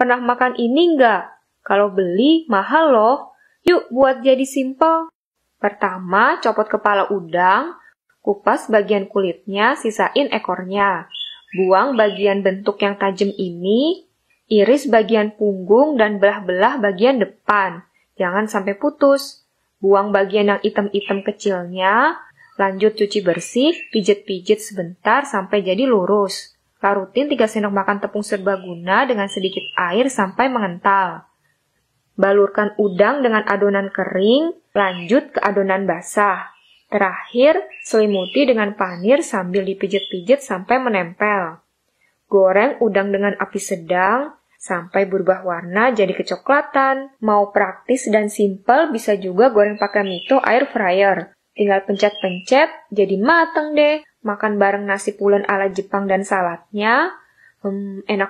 Pernah makan ini nggak? Kalau beli, mahal loh. Yuk buat jadi simple. Pertama, copot kepala udang, kupas bagian kulitnya, sisain ekornya. Buang bagian bentuk yang tajam ini, iris bagian punggung dan belah-belah bagian depan. Jangan sampai putus. Buang bagian yang item-item kecilnya, lanjut cuci bersih, pijit-pijit sebentar sampai jadi lurus. Larutin 3 sendok makan tepung serbaguna dengan sedikit air sampai mengental. Balurkan udang dengan adonan kering, lanjut ke adonan basah. Terakhir, selimuti dengan panir sambil dipijit-pijit sampai menempel. Goreng udang dengan api sedang sampai berubah warna jadi kecoklatan. Mau praktis dan simple bisa juga goreng pakai mito air fryer. Tinggal pencet-pencet, jadi mateng deh makan bareng nasi pulen ala Jepang dan saladnya, hmm, enak